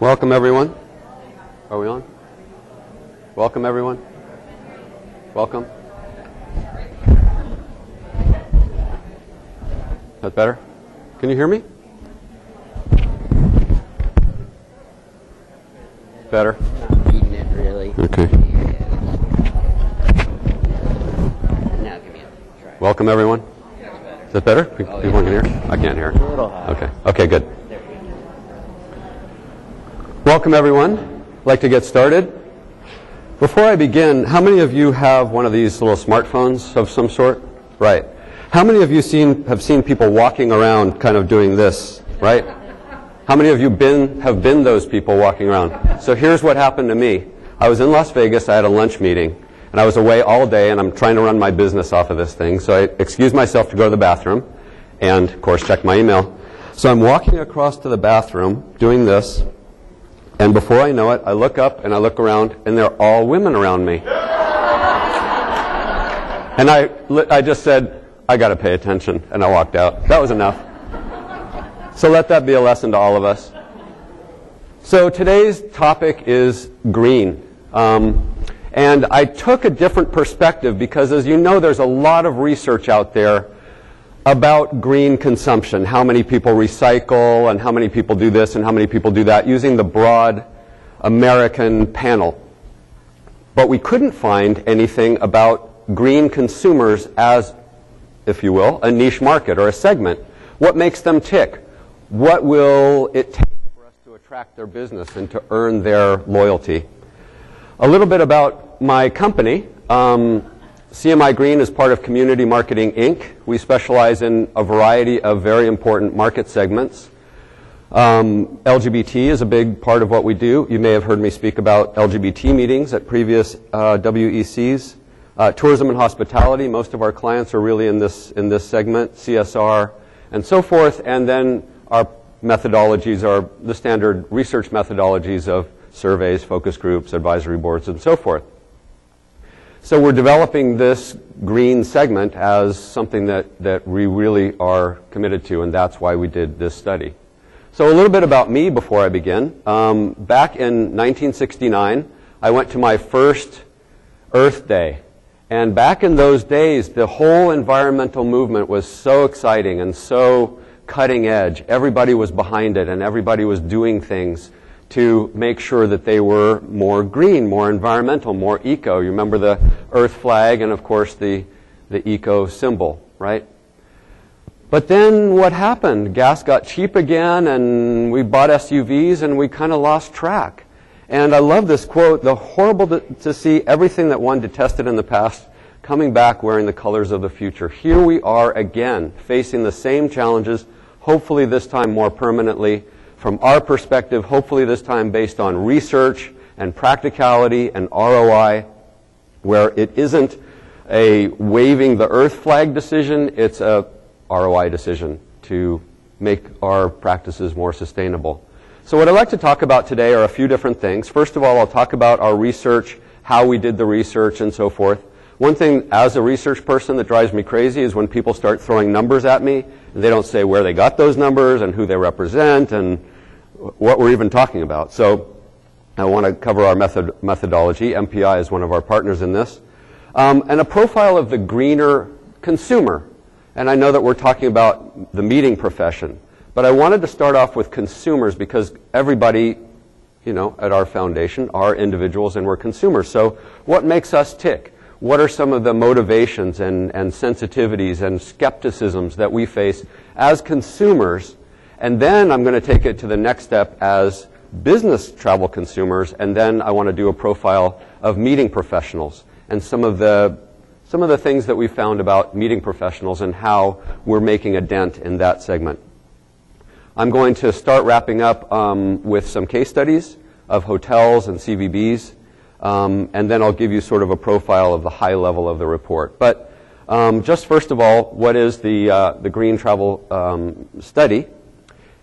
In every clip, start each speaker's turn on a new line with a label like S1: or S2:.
S1: Welcome, everyone. Are we on? Welcome, everyone. Welcome. That better? Can you hear me? Better?
S2: Not it really.
S1: Okay.
S2: Now give me a try.
S1: Welcome, everyone. Is that better? People
S2: Oh,
S1: can hear? I can't hear.
S2: A little high.
S1: Okay. Okay, good. Welcome, everyone. I'd like to get started. Before I begin, how many of you have one of these little smartphones of some sort? Right. How many of you seen, have seen people walking around kind of doing this, right? How many of you been, have been those people walking around? So here's what happened to me. I was in Las Vegas, I had a lunch meeting, and I was away all day, and I'm trying to run my business off of this thing. So I excused myself to go to the bathroom, and of course check my email. So I'm walking across to the bathroom, doing this, and before I know it, I look up and I look around, and they're all women around me. And I, I just said, I got to pay attention, and I walked out. That was enough. So let that be a lesson to all of us. So today's topic is green. Um, and I took a different perspective because, as you know, there's a lot of research out there about green consumption, how many people recycle and how many people do this and how many people do that, using the broad American panel. But we couldn't find anything about green consumers as, if you will, a niche market or a segment. What makes them tick? What will it take for us to attract their business and to earn their loyalty? A little bit about my company. Um, CMI Green is part of Community Marketing Inc. We specialize in a variety of very important market segments. Um, LGBT is a big part of what we do. You may have heard me speak about LGBT meetings at previous uh, WECs. Uh, tourism and hospitality, most of our clients are really in this, in this segment, CSR, and so forth. And then our methodologies are the standard research methodologies of surveys, focus groups, advisory boards, and so forth. So we're developing this green segment as something that, that we really are committed to, and that's why we did this study. So a little bit about me before I begin. Um, back in 1969, I went to my first Earth Day. And back in those days, the whole environmental movement was so exciting and so cutting edge. Everybody was behind it, and everybody was doing things to make sure that they were more green, more environmental, more eco. You remember the Earth flag and, of course, the, the eco symbol, right? But then what happened? Gas got cheap again, and we bought SUVs, and we kind of lost track. And I love this quote the horrible to, to see everything that one detested in the past coming back wearing the colors of the future. Here we are again, facing the same challenges, hopefully this time more permanently. From our perspective, hopefully this time based on research and practicality and ROI, where it isn't a waving the earth flag decision, it's a ROI decision to make our practices more sustainable. So what I'd like to talk about today are a few different things. First of all, I'll talk about our research, how we did the research, and so forth. One thing as a research person that drives me crazy is when people start throwing numbers at me, and they don't say where they got those numbers and who they represent and what we're even talking about. So I want to cover our method, methodology. MPI is one of our partners in this. Um, and a profile of the greener consumer. And I know that we're talking about the meeting profession. But I wanted to start off with consumers because everybody, you know, at our foundation are individuals and we're consumers. So what makes us tick? What are some of the motivations and, and sensitivities and skepticisms that we face as consumers? And then I'm going to take it to the next step as business travel consumers, and then I want to do a profile of meeting professionals and some of the some of the things that we found about meeting professionals and how we're making a dent in that segment. I'm going to start wrapping up um, with some case studies of hotels and CVBs, um, and then I'll give you sort of a profile of the high level of the report. But um, just first of all, what is the, uh, the green travel um, study?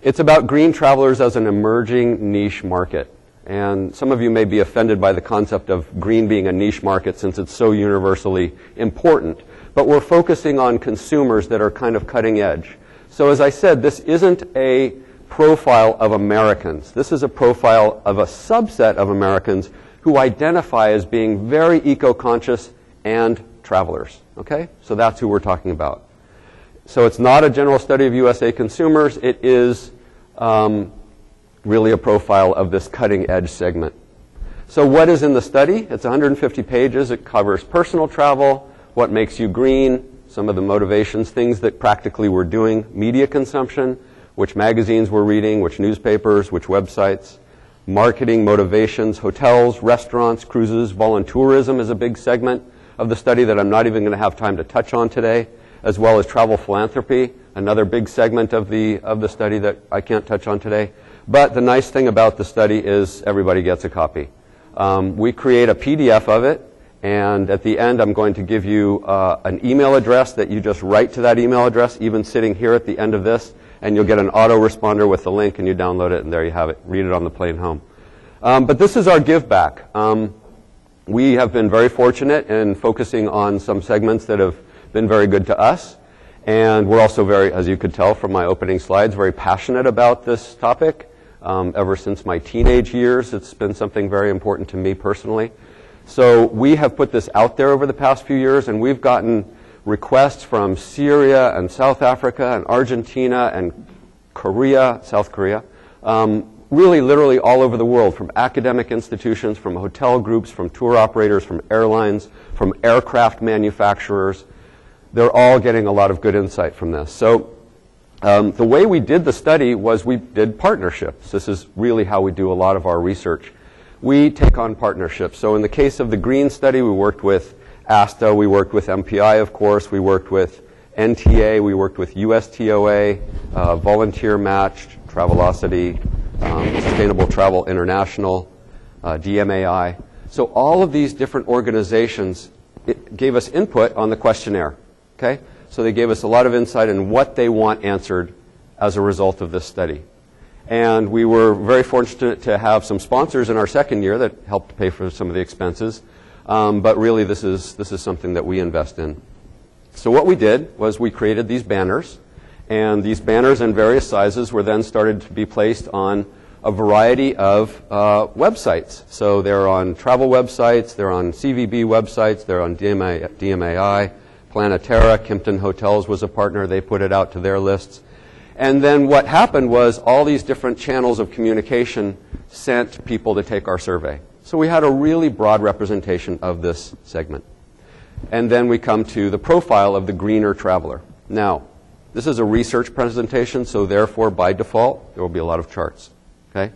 S1: It's about green travelers as an emerging niche market. And some of you may be offended by the concept of green being a niche market since it's so universally important. But we're focusing on consumers that are kind of cutting edge. So as I said, this isn't a profile of Americans. This is a profile of a subset of Americans who identify as being very eco-conscious and travelers. Okay? So that's who we're talking about. So it's not a general study of USA consumers. It is um, really a profile of this cutting edge segment. So what is in the study? It's 150 pages. It covers personal travel, what makes you green, some of the motivations, things that practically we're doing, media consumption, which magazines we're reading, which newspapers, which websites, marketing, motivations, hotels, restaurants, cruises, voluntourism is a big segment of the study that I'm not even going to have time to touch on today, as well as travel philanthropy, another big segment of the, of the study that I can't touch on today. But the nice thing about the study is everybody gets a copy. Um, we create a PDF of it, and at the end, I'm going to give you uh, an email address that you just write to that email address, even sitting here at the end of this, and you'll get an autoresponder with the link, and you download it, and there you have it. Read it on the plane home. Um, but this is our give back. Um, we have been very fortunate in focusing on some segments that have been very good to us. And we're also very, as you could tell from my opening slides, very passionate about this topic. Um, ever since my teenage years, it's been something very important to me personally. So we have put this out there over the past few years, and we've gotten requests from Syria and South Africa and Argentina and Korea, South Korea, um, really literally all over the world, from academic institutions, from hotel groups, from tour operators, from airlines, from aircraft manufacturers. They're all getting a lot of good insight from this. So um, the way we did the study was we did partnerships. This is really how we do a lot of our research. We take on partnerships. So in the case of the green study, we worked with ASTA, we worked with MPI, of course, we worked with NTA, we worked with USTOA, uh, Volunteer Matched, Travelocity, um, Sustainable Travel International, uh, DMAI. So all of these different organizations gave us input on the questionnaire. Okay? So they gave us a lot of insight in what they want answered as a result of this study. And we were very fortunate to have some sponsors in our second year that helped pay for some of the expenses. Um, but really, this is, this is something that we invest in. So what we did was we created these banners. And these banners in various sizes were then started to be placed on a variety of uh, websites. So they're on travel websites, they're on CVB websites, they're on DMA, DMAI, Planeterra, Kimpton Hotels was a partner. They put it out to their lists. And then what happened was all these different channels of communication sent people to take our survey. So we had a really broad representation of this segment. And then we come to the profile of the greener traveler. Now, this is a research presentation, so therefore, by default, there will be a lot of charts. Okay?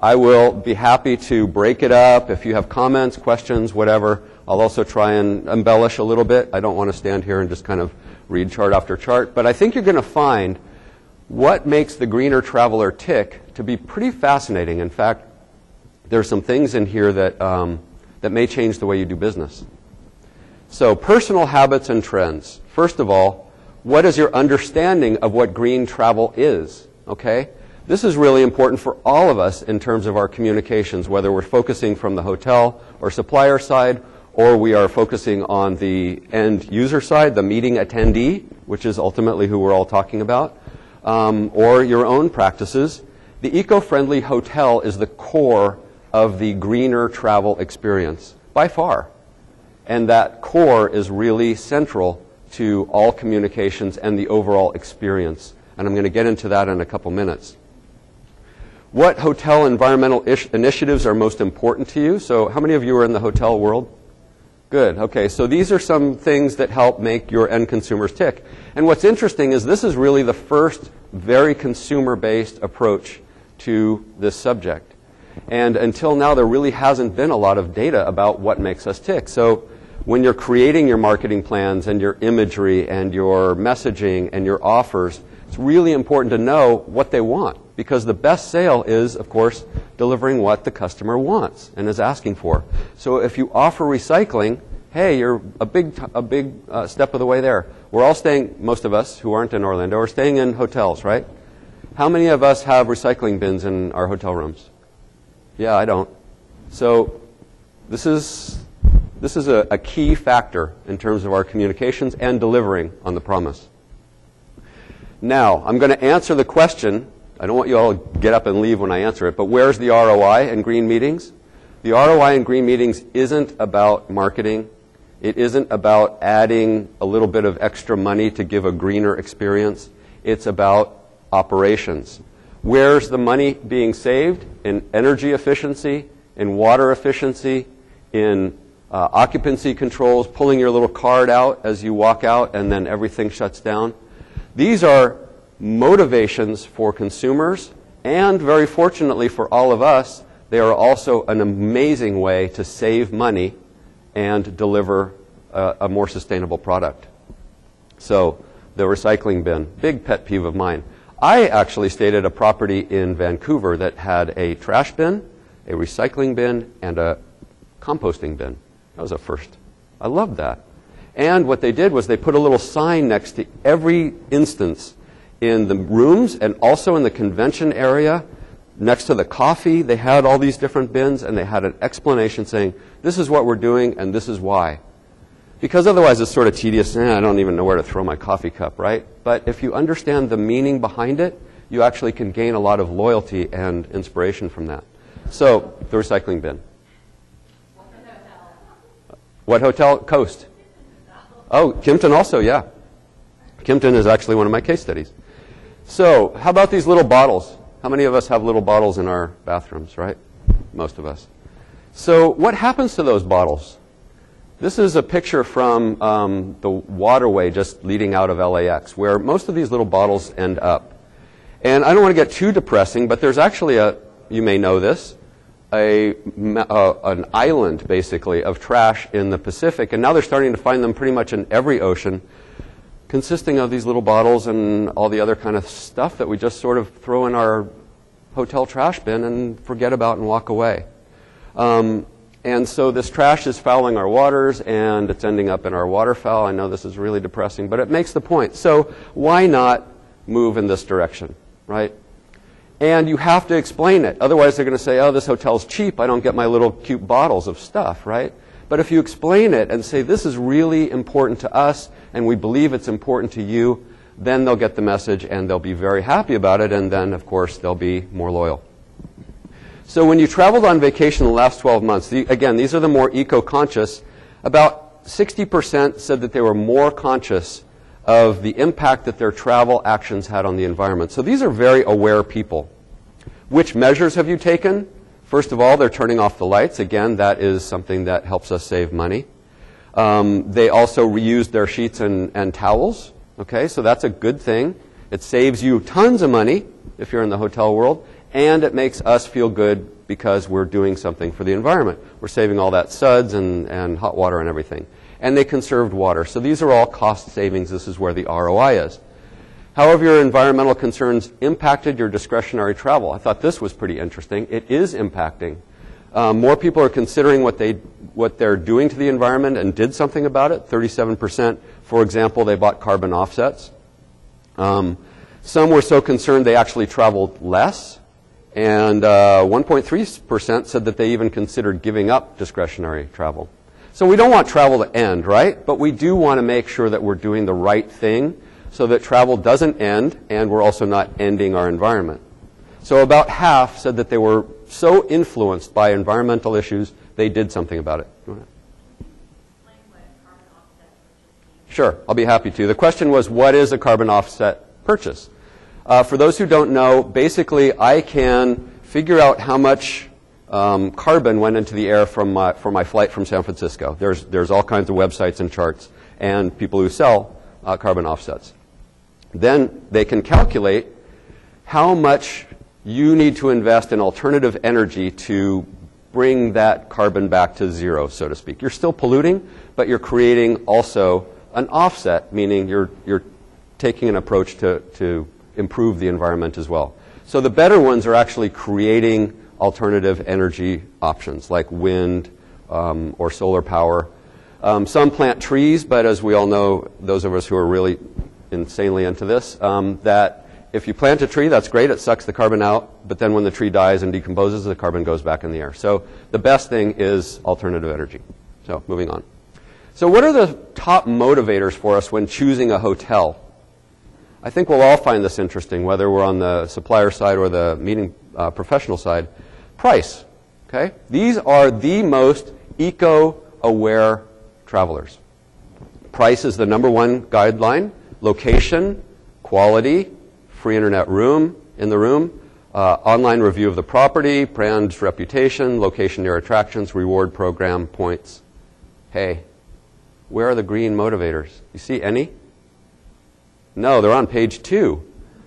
S1: I will be happy to break it up if you have comments, questions, whatever. I'll also try and embellish a little bit. I don't want to stand here and just kind of read chart after chart, but I think you're going to find what makes the greener traveler tick to be pretty fascinating. In fact, there are some things in here that, um, that may change the way you do business. So, personal habits and trends. First of all, what is your understanding of what green travel is? Okay? This is really important for all of us in terms of our communications, whether we're focusing from the hotel or supplier side, or we are focusing on the end user side, the meeting attendee, which is ultimately who we're all talking about, um, or your own practices. The eco-friendly hotel is the core of the greener travel experience, by far. And that core is really central to all communications and the overall experience. And I'm going to get into that in a couple minutes. What hotel environmental initiatives are most important to you? So, how many of you are in the hotel world? Good. Okay. So, these are some things that help make your end consumers tick. And what's interesting is this is really the first very consumer based approach to this subject. And until now, there really hasn't been a lot of data about what makes us tick. So, when you're creating your marketing plans and your imagery and your messaging and your offers, it's really important to know what they want because the best sale is, of course, delivering what the customer wants and is asking for. So if you offer recycling, hey, you're a big, a big uh, step of the way there. We're all staying, most of us who aren't in Orlando, are staying in hotels, right? How many of us have recycling bins in our hotel rooms? Yeah, I don't. So this is, this is a, a key factor in terms of our communications and delivering on the promise. Now, I'm going to answer the question I don't want you all to get up and leave when I answer it, but where's the ROI in green meetings? The ROI in green meetings isn't about marketing. It isn't about adding a little bit of extra money to give a greener experience. It's about operations. Where's the money being saved? In energy efficiency, in water efficiency, in uh, occupancy controls, pulling your little card out as you walk out, and then everything shuts down. These are motivations for consumers, and very fortunately for all of us, they are also an amazing way to save money and deliver a, a more sustainable product. So, the recycling bin, big pet peeve of mine. I actually stayed at a property in Vancouver that had a trash bin, a recycling bin, and a composting bin. That was a first. I loved that. And what they did was they put a little sign next to every instance in the rooms and also in the convention area. Next to the coffee, they had all these different bins and they had an explanation saying, this is what we're doing and this is why. Because otherwise it's sort of tedious. Eh, I don't even know where to throw my coffee cup, right? But if you understand the meaning behind it, you actually can gain a lot of loyalty and inspiration from that. So, the recycling bin. What hotel? Coast. Oh, Kimpton also, yeah. Kimpton is actually one of my case studies. So, how about these little bottles? How many of us have little bottles in our bathrooms, right? Most of us. So, what happens to those bottles? This is a picture from um, the waterway just leading out of LAX, where most of these little bottles end up. And I don't want to get too depressing, but there's actually a, you may know this, a, uh, an island basically of trash in the Pacific, and now they're starting to find them pretty much in every ocean, consisting of these little bottles and all the other kind of stuff that we just sort of throw in our hotel trash bin and forget about and walk away. Um, and so this trash is fouling our waters and it's ending up in our waterfowl. I know this is really depressing, but it makes the point. So why not move in this direction, right? And you have to explain it. Otherwise, they're going to say, oh, this hotel's cheap. I don't get my little cute bottles of stuff, right? But if you explain it and say, this is really important to us and we believe it's important to you, then they'll get the message and they'll be very happy about it. And then, of course, they'll be more loyal. So when you traveled on vacation the last 12 months, the, again, these are the more eco-conscious, about 60% said that they were more conscious of the impact that their travel actions had on the environment. So these are very aware people. Which measures have you taken? First of all, they're turning off the lights. Again, that is something that helps us save money. Um, they also reused their sheets and, and towels. Okay, so that's a good thing. It saves you tons of money if you're in the hotel world and it makes us feel good because we're doing something for the environment. We're saving all that suds and, and hot water and everything. And they conserved water. So these are all cost savings. This is where the ROI is. However, your environmental concerns impacted your discretionary travel. I thought this was pretty interesting. It is impacting. Um, more people are considering what, they, what they're doing to the environment and did something about it. 37%, for example, they bought carbon offsets. Um, some were so concerned they actually traveled less. And uh, 1.3% said that they even considered giving up discretionary travel. So we don't want travel to end, right? But we do want to make sure that we're doing the right thing so that travel doesn't end and we're also not ending our environment. So about half said that they were so influenced by environmental issues, they did something about it. Sure, I'll be happy to. The question was, what is a carbon offset purchase? Uh, for those who don't know, basically I can figure out how much um, carbon went into the air from my, for my flight from San Francisco. There's, there's all kinds of websites and charts and people who sell uh, carbon offsets. Then they can calculate how much you need to invest in alternative energy to bring that carbon back to zero, so to speak. You're still polluting, but you're creating also an offset, meaning you're, you're taking an approach to, to improve the environment as well. So the better ones are actually creating alternative energy options like wind um, or solar power. Um, some plant trees, but as we all know, those of us who are really insanely into this, um, that if you plant a tree, that's great, it sucks the carbon out, but then when the tree dies and decomposes, the carbon goes back in the air. So the best thing is alternative energy. So moving on. So what are the top motivators for us when choosing a hotel? I think we'll all find this interesting, whether we're on the supplier side or the meeting uh, professional side. Price. Okay? These are the most eco aware travelers. Price is the number one guideline. Location, quality, free internet room in the room, uh, online review of the property, brand reputation, location near attractions, reward program, points. Hey, where are the green motivators? You see any? No, they're on page two.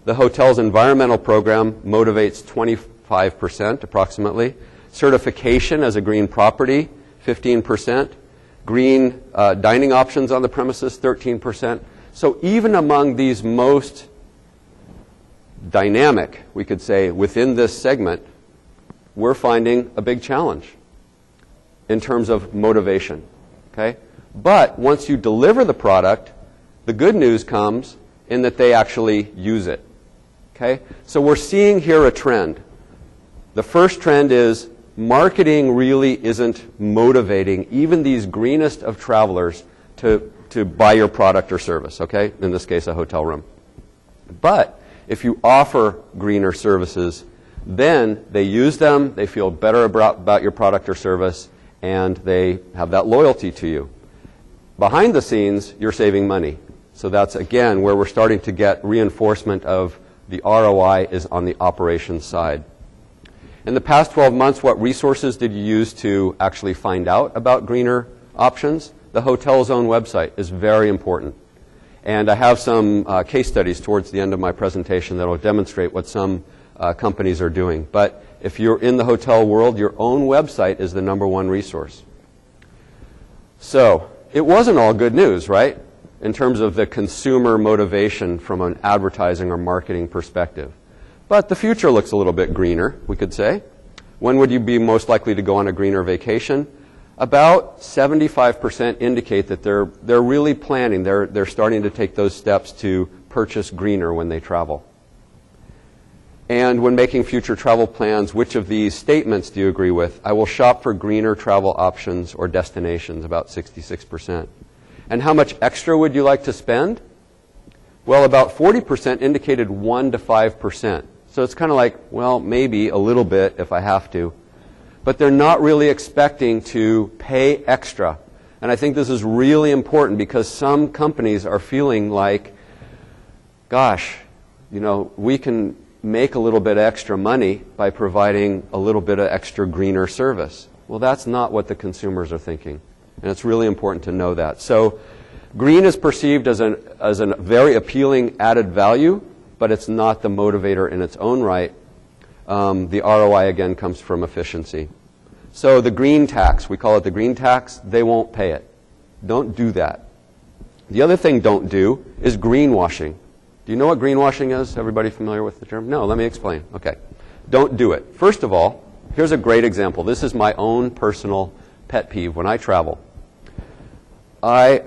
S1: The hotel's environmental program motivates 25% approximately. Certification as a green property, 15%. Green uh, dining options on the premises, 13%. So even among these most dynamic, we could say, within this segment, we're finding a big challenge in terms of motivation. Okay? But once you deliver the product, the good news comes in that they actually use it. Okay? So we're seeing here a trend. The first trend is marketing really isn't motivating even these greenest of travelers to, to buy your product or service, okay? In this case, a hotel room. But if you offer greener services, then they use them, they feel better about, about your product or service, and they have that loyalty to you. Behind the scenes, you're saving money. So that's again where we're starting to get reinforcement of the ROI is on the operations side. In the past 12 months, what resources did you use to actually find out about greener options? The hotel's own website is very important. And I have some uh, case studies towards the end of my presentation that will demonstrate what some uh, companies are doing. But if you're in the hotel world, your own website is the number one resource. So, it wasn't all good news, right? In terms of the consumer motivation from an advertising or marketing perspective. But the future looks a little bit greener, we could say. When would you be most likely to go on a greener vacation? About 75% indicate that they're, they're really planning, they're, they're starting to take those steps to purchase greener when they travel. And when making future travel plans, which of these statements do you agree with? I will shop for greener travel options or destinations, about 66%. And how much extra would you like to spend? Well, about 40% indicated 1 to 5%. So it's kind of like, well, maybe a little bit if I have to but they're not really expecting to pay extra. And I think this is really important because some companies are feeling like, gosh, you know, we can make a little bit extra money by providing a little bit of extra greener service. Well, that's not what the consumers are thinking. And it's really important to know that. So, green is perceived as, an, as a very appealing added value, but it's not the motivator in its own right um, the ROI again comes from efficiency. So the green tax, we call it the green tax, they won't pay it. Don't do that. The other thing don't do is greenwashing. Do you know what greenwashing is? Everybody familiar with the term? No, let me explain. Okay. Don't do it. First of all, here's a great example. This is my own personal pet peeve when I travel. I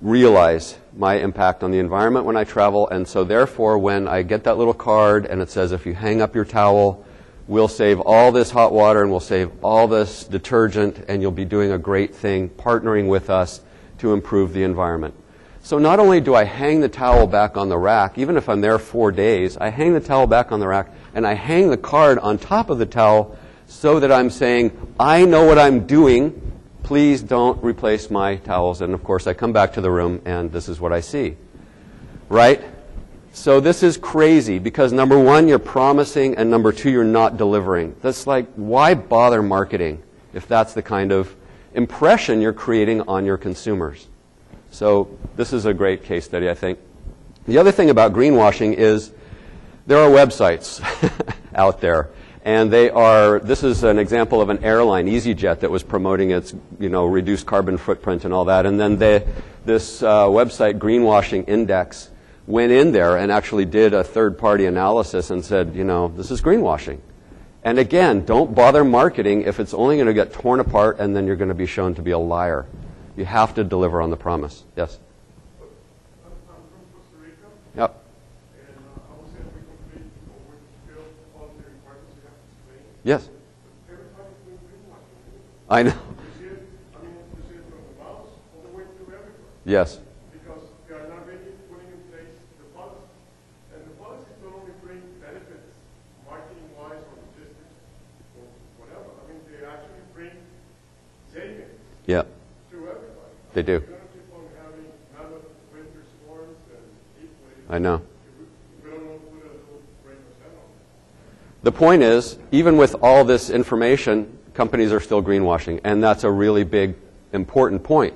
S1: realize my impact on the environment when I travel, and so therefore, when I get that little card and it says if you hang up your towel, we'll save all this hot water and we'll save all this detergent, and you'll be doing a great thing partnering with us to improve the environment. So not only do I hang the towel back on the rack, even if I'm there four days, I hang the towel back on the rack and I hang the card on top of the towel so that I'm saying, I know what I'm doing please don't replace my towels. And of course, I come back to the room and this is what I see. Right? So this is crazy because number one, you're promising, and number two, you're not delivering. That's like, why bother marketing if that's the kind of impression you're creating on your consumers? So this is a great case study, I think. The other thing about greenwashing is there are websites out there and they are, this is an example of an airline, EasyJet, that was promoting its, you know, reduced carbon footprint and all that. And then they, this uh, website, Greenwashing Index, went in there and actually did a third party analysis and said, you know, this is greenwashing. And again, don't bother marketing if it's only going to get torn apart and then you're going to be shown to be a liar. You have to deliver on the promise. Yes? I know. Yes.
S3: Because they are really putting in place the policies not only bring benefits, marketing wise or logistics or whatever,
S1: I
S3: mean, they actually bring yeah. to everybody. They do. I know.
S1: The point is, even with all this information, companies are still greenwashing, and that's a really big, important point.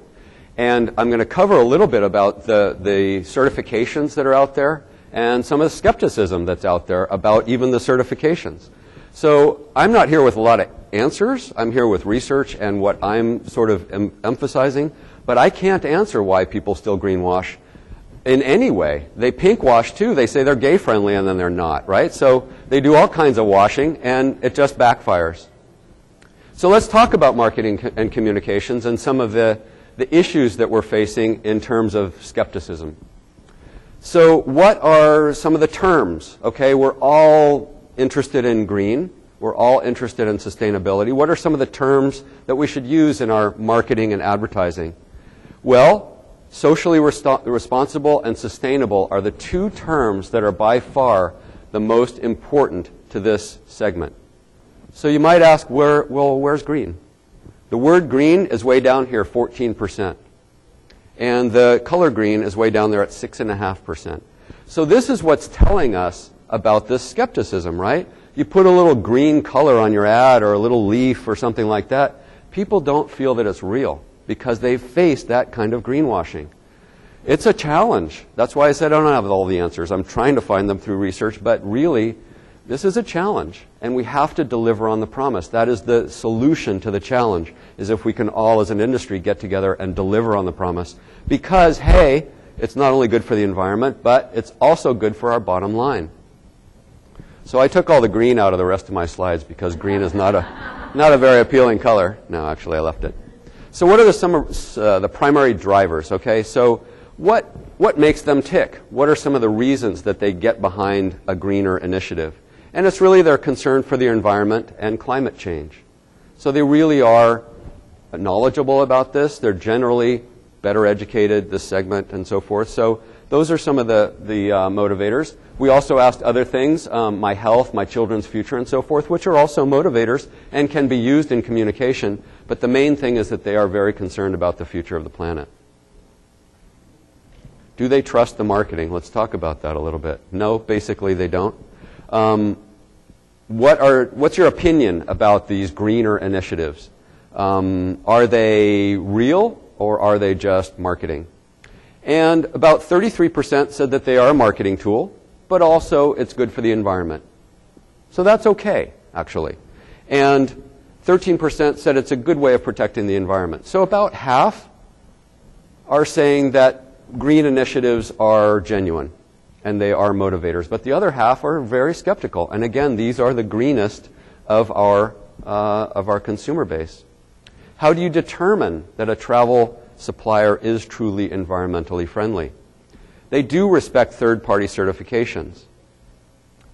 S1: And I'm going to cover a little bit about the, the certifications that are out there and some of the skepticism that's out there about even the certifications. So I'm not here with a lot of answers. I'm here with research and what I'm sort of em- emphasizing, but I can't answer why people still greenwash in any way. They pink wash too. They say they're gay friendly and then they're not, right? So they do all kinds of washing and it just backfires. So let's talk about marketing and communications and some of the, the issues that we're facing in terms of skepticism. So what are some of the terms? Okay, we're all interested in green. We're all interested in sustainability. What are some of the terms that we should use in our marketing and advertising? Well, socially responsible and sustainable are the two terms that are by far the most important to this segment. So you might ask, where, well, where's green? The word green is way down here, 14%. And the color green is way down there at 6.5%. So this is what's telling us about this skepticism, right? You put a little green color on your ad or a little leaf or something like that, people don't feel that it's real because they've faced that kind of greenwashing. It's a challenge. That's why I said I don't have all the answers. I'm trying to find them through research, but really, this is a challenge, and we have to deliver on the promise. That is the solution to the challenge, is if we can all as an industry get together and deliver on the promise. Because, hey, it's not only good for the environment, but it's also good for our bottom line. So I took all the green out of the rest of my slides because green is not a, not a very appealing color. No, actually, I left it. So what are the, some, of, uh, the primary drivers, okay? So what, what makes them tick? What are some of the reasons that they get behind a greener initiative? And it's really their concern for the environment and climate change. So they really are knowledgeable about this. They're generally better educated, this segment, and so forth. So those are some of the, the uh, motivators. We also asked other things, um, my health, my children's future, and so forth, which are also motivators and can be used in communication. But the main thing is that they are very concerned about the future of the planet. Do they trust the marketing? Let's talk about that a little bit. No, basically they don't. Um, what are, what's your opinion about these greener initiatives? Um, are they real or are they just marketing? And about 33% said that they are a marketing tool, but also it's good for the environment. So that's okay, actually. And 13% said it's a good way of protecting the environment. So about half are saying that green initiatives are genuine and they are motivators. But the other half are very skeptical. And again, these are the greenest of our, uh, of our consumer base. How do you determine that a travel supplier is truly environmentally friendly? They do respect third party certifications.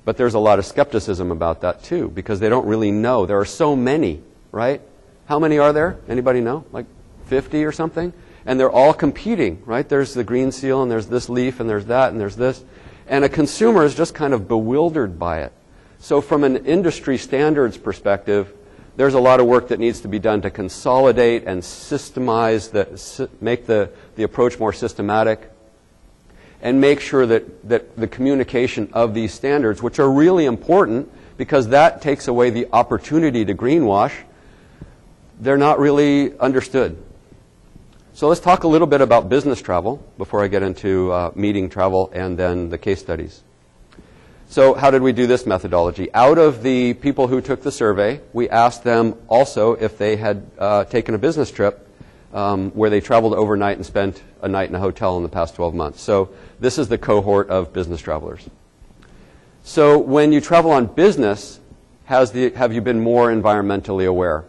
S1: But there's a lot of skepticism about that too, because they don't really know. There are so many, right? How many are there? Anybody know? Like 50 or something? And they're all competing, right? There's the green seal, and there's this leaf, and there's that, and there's this. And a consumer is just kind of bewildered by it. So, from an industry standards perspective, there's a lot of work that needs to be done to consolidate and systemize, the, make the, the approach more systematic, and make sure that, that the communication of these standards, which are really important because that takes away the opportunity to greenwash, they're not really understood. So let's talk a little bit about business travel before I get into uh, meeting travel and then the case studies. So how did we do this methodology? Out of the people who took the survey, we asked them also if they had uh, taken a business trip um, where they traveled overnight and spent a night in a hotel in the past 12 months. So this is the cohort of business travelers. So when you travel on business, has the, have you been more environmentally aware?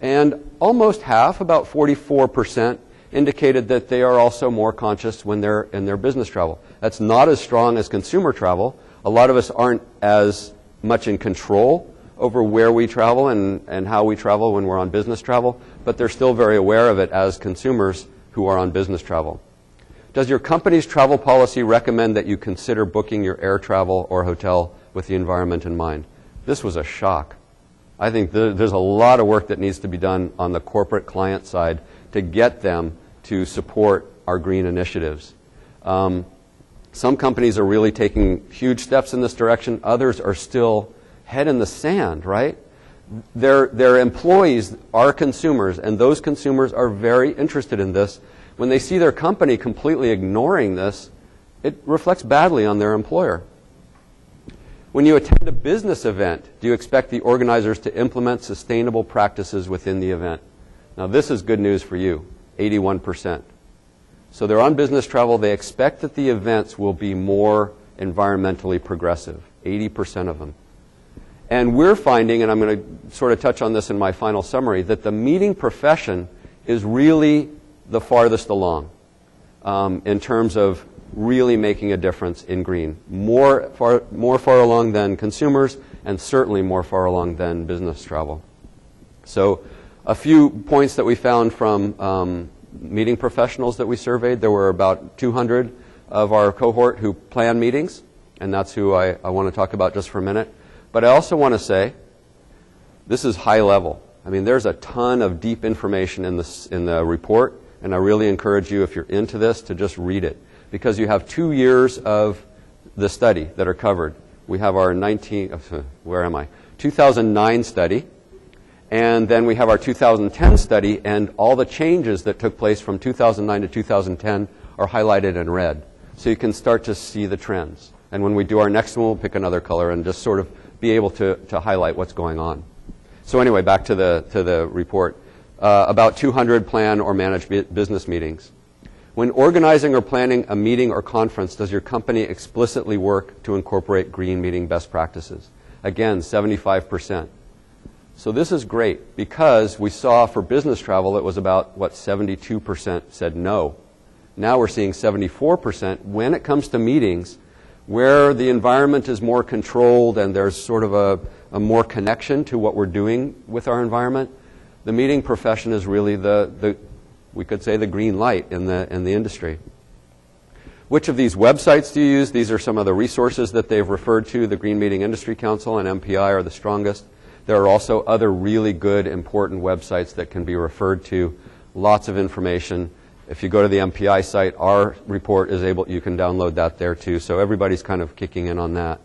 S1: And almost half, about 44%, indicated that they are also more conscious when they're in their business travel. That's not as strong as consumer travel. A lot of us aren't as much in control over where we travel and, and how we travel when we're on business travel, but they're still very aware of it as consumers who are on business travel. Does your company's travel policy recommend that you consider booking your air travel or hotel with the environment in mind? This was a shock. I think th- there's a lot of work that needs to be done on the corporate client side to get them to support our green initiatives. Um, some companies are really taking huge steps in this direction. Others are still head in the sand, right? Their, their employees are consumers, and those consumers are very interested in this. When they see their company completely ignoring this, it reflects badly on their employer. When you attend a business event, do you expect the organizers to implement sustainable practices within the event? Now, this is good news for you 81%. So they're on business travel. They expect that the events will be more environmentally progressive, 80% of them. And we're finding, and I'm going to sort of touch on this in my final summary, that the meeting profession is really the farthest along um, in terms of really making a difference in green. More far, more far along than consumers, and certainly more far along than business travel. So, a few points that we found from um, meeting professionals that we surveyed. There were about 200 of our cohort who plan meetings, and that's who I, I want to talk about just for a minute. But I also want to say this is high level. I mean, there's a ton of deep information in, this, in the report, and I really encourage you, if you're into this, to just read it. Because you have two years of the study that are covered. We have our 19, where am I? 2009 study, and then we have our 2010 study, and all the changes that took place from 2009 to 2010 are highlighted in red. So you can start to see the trends. And when we do our next one, we'll pick another color and just sort of be able to, to highlight what's going on. So anyway, back to the, to the report. Uh, about 200 plan or manage business meetings. When organizing or planning a meeting or conference, does your company explicitly work to incorporate green meeting best practices? Again, 75%. So this is great because we saw for business travel it was about, what, 72% said no. Now we're seeing 74% when it comes to meetings where the environment is more controlled and there's sort of a, a more connection to what we're doing with our environment, the meeting profession is really the, the we could say the green light in the, in the industry. Which of these websites do you use? These are some of the resources that they've referred to. The Green Meeting Industry Council and MPI are the strongest. There are also other really good, important websites that can be referred to. Lots of information. If you go to the MPI site, our report is able, you can download that there too. So everybody's kind of kicking in on that.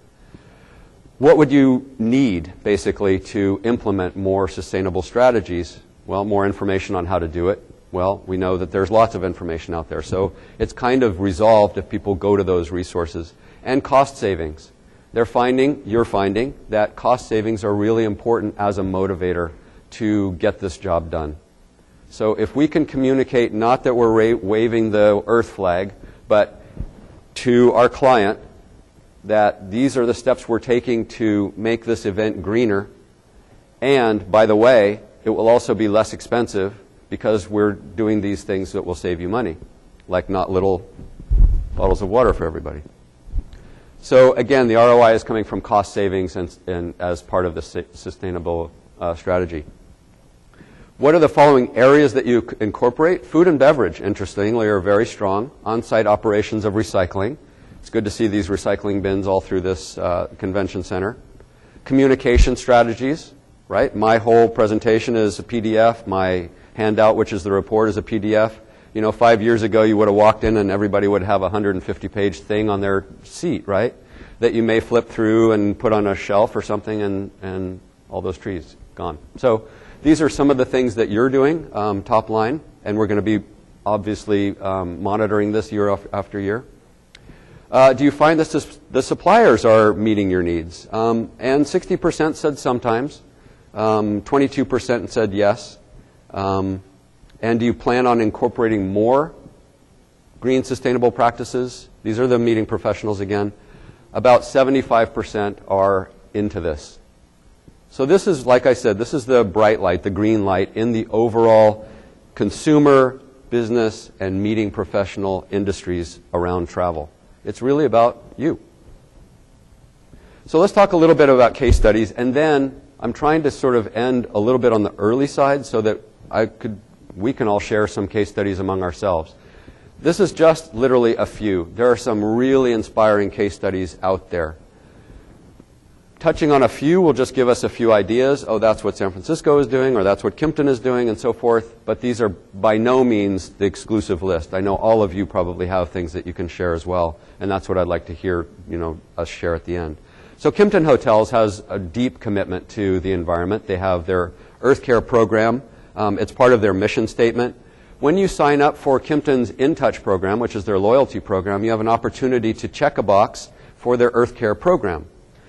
S1: What would you need, basically, to implement more sustainable strategies? Well, more information on how to do it. Well, we know that there's lots of information out there. So it's kind of resolved if people go to those resources. And cost savings. They're finding, you're finding, that cost savings are really important as a motivator to get this job done. So if we can communicate not that we're waving the earth flag, but to our client that these are the steps we're taking to make this event greener, and by the way, it will also be less expensive because we're doing these things that will save you money, like not little bottles of water for everybody. So again, the ROI is coming from cost savings and, and as part of the sustainable uh, strategy. What are the following areas that you incorporate? Food and beverage, interestingly, are very strong. On-site operations of recycling. It's good to see these recycling bins all through this uh, convention center. Communication strategies, right? My whole presentation is a PDF. My handout, which is the report, is a PDF. You know, five years ago, you would have walked in and everybody would have a 150-page thing on their seat, right? That you may flip through and put on a shelf or something, and, and all those trees gone. So these are some of the things that you're doing, um, top line, and we're going to be obviously um, monitoring this year after year. Uh, do you find that the suppliers are meeting your needs? Um, and 60% said sometimes, 22% um, said yes. Um, and do you plan on incorporating more green sustainable practices? These are the meeting professionals again. About 75% are into this. So this is, like I said, this is the bright light, the green light in the overall consumer, business, and meeting professional industries around travel. It's really about you. So let's talk a little bit about case studies, and then I'm trying to sort of end a little bit on the early side so that I could, we can all share some case studies among ourselves. This is just literally a few. There are some really inspiring case studies out there touching on a few will just give us a few ideas. Oh, that's what San Francisco is doing, or that's what Kimpton is doing, and so forth. But these are by no means the exclusive list. I know all of you probably have things that you can share as well, and that's what I'd like to hear, you know, us share at the end. So Kimpton Hotels has a deep commitment to the environment. They have their Earth Care program. Um, it's part of their mission statement. When you sign up for Kimpton's In Touch program, which is their loyalty program, you have an opportunity to check a box for their Earth Care program.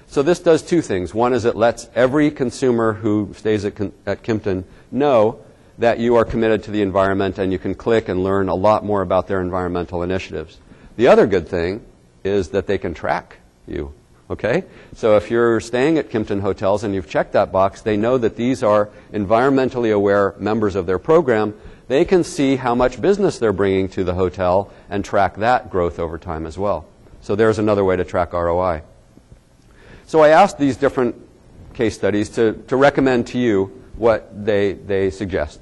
S1: So this does two things. One is it lets every consumer who stays at, at Kimpton know that you are committed to the environment and you can click and learn a lot more about their environmental initiatives. The other good thing is that they can track you. Okay? So if you're staying at Kimpton Hotels and you've checked that box, they know that these are environmentally aware members of their program. They can see how much business they're bringing to the hotel and track that growth over time as well. So there's another way to track ROI. So I asked these different case studies to, to recommend to you what they, they suggest.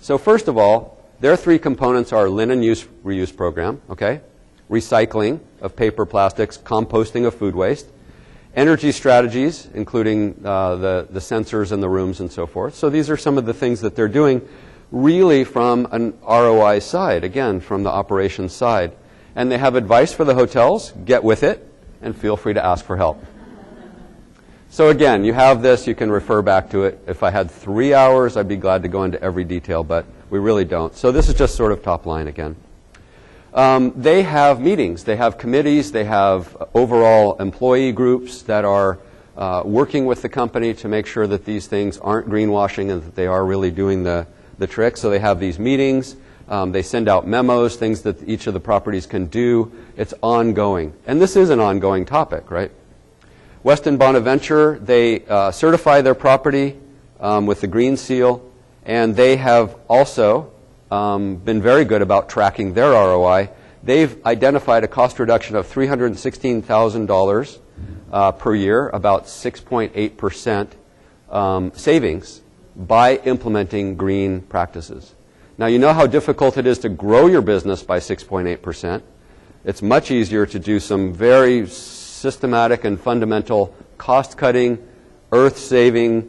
S1: So first of all, their three components are linen use reuse program, okay? Recycling of paper plastics, composting of food waste, energy strategies, including uh, the, the sensors in the rooms and so forth. So these are some of the things that they're doing really from an ROI side, again, from the operations side. And they have advice for the hotels, get with it, and feel free to ask for help. So again, you have this, you can refer back to it. If I had three hours, I'd be glad to go into every detail, but we really don't. So this is just sort of top line again. Um, they have meetings, they have committees, they have overall employee groups that are uh, working with the company to make sure that these things aren't greenwashing and that they are really doing the, the trick. So they have these meetings. Um, they send out memos, things that each of the properties can do. It's ongoing. And this is an ongoing topic, right? Westin Bonaventure, they uh, certify their property um, with the green seal, and they have also um, been very good about tracking their ROI. They've identified a cost reduction of $316,000 uh, per year, about 6.8% um, savings by implementing green practices. Now, you know how difficult it is to grow your business by 6.8%. It's much easier to do some very systematic and fundamental cost cutting, earth saving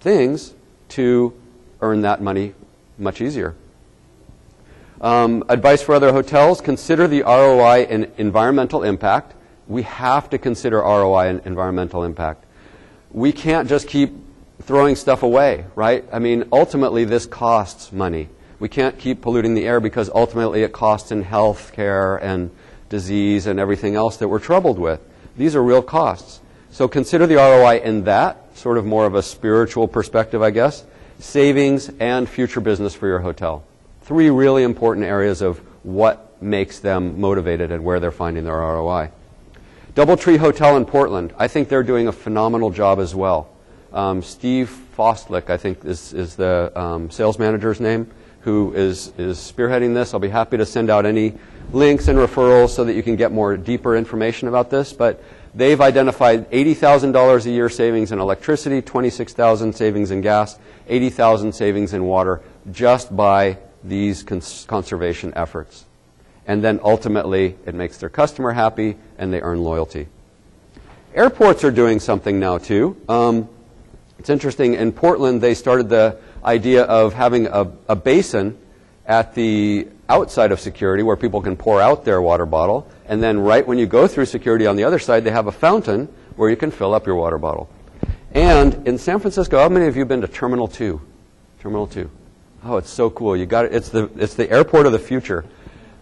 S1: things to earn that money much easier. Um, advice for other hotels consider the ROI and environmental impact. We have to consider ROI and environmental impact. We can't just keep throwing stuff away, right? I mean, ultimately, this costs money. We can't keep polluting the air because ultimately it costs in health care and disease and everything else that we're troubled with. These are real costs. So consider the ROI in that, sort of more of a spiritual perspective, I guess. Savings and future business for your hotel. Three really important areas of what makes them motivated and where they're finding their ROI. Doubletree Hotel in Portland. I think they're doing a phenomenal job as well. Um, Steve Fostlick, I think is, is the um, sales manager's name, who is, is spearheading this. I'll be happy to send out any links and referrals so that you can get more deeper information about this. But they've identified $80,000 a year savings in electricity, 26,000 savings in gas, 80,000 savings in water just by these cons- conservation efforts. And then ultimately, it makes their customer happy and they earn loyalty. Airports are doing something now too. Um, it's interesting. In Portland, they started the idea of having a, a basin at the outside of security where people can pour out their water bottle. And then, right when you go through security on the other side, they have a fountain where you can fill up your water bottle. And in San Francisco, how many of you have been to Terminal 2? Terminal 2. Oh, it's so cool. You got it. It's the, it's the airport of the future.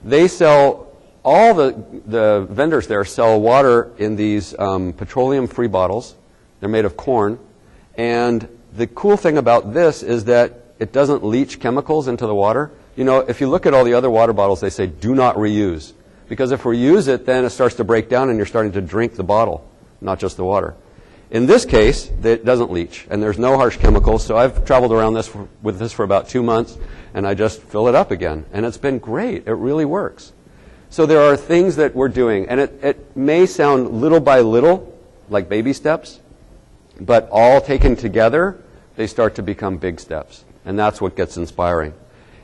S1: They sell, all the, the vendors there sell water in these um, petroleum free bottles. They're made of corn. And the cool thing about this is that it doesn't leach chemicals into the water. You know, if you look at all the other water bottles, they say do not reuse. Because if we use it, then it starts to break down and you're starting to drink the bottle, not just the water. In this case, it doesn't leach, and there's no harsh chemicals. So I've traveled around this for, with this for about two months, and I just fill it up again. And it's been great. It really works. So there are things that we're doing, and it, it may sound little by little, like baby steps, but all taken together, they start to become big steps. And that's what gets inspiring.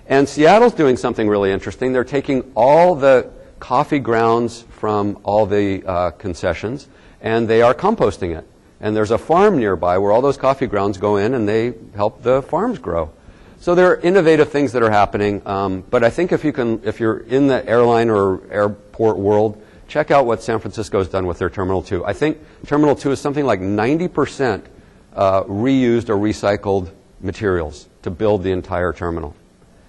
S1: And Seattle's doing something really interesting. They're taking all the coffee grounds from all the uh, concessions and they are composting it. And there's a farm nearby where all those coffee grounds go in and they help the farms grow. So there are innovative things that are happening. Um, but I think if you can, if you're in the airline or airport world, check out what San Francisco has done with their Terminal 2. I think Terminal 2 is something like 90% uh, reused or recycled materials to build the entire terminal.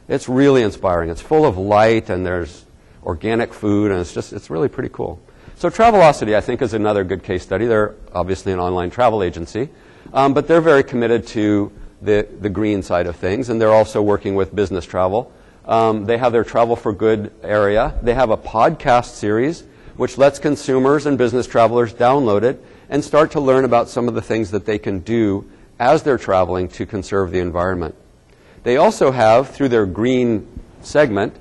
S1: It's really inspiring. It's full of light and there's organic food and it's just, it's really pretty cool. So Travelocity, I think, is another good case study. They're obviously an online travel agency, um, but they're very committed to the, the green side of things, and they're also working with business travel. Um, they have their Travel for Good area. They have a podcast series which lets consumers and business travelers download it and start to learn about some of the things that they can do as they're traveling to conserve the environment. They also have, through their green segment,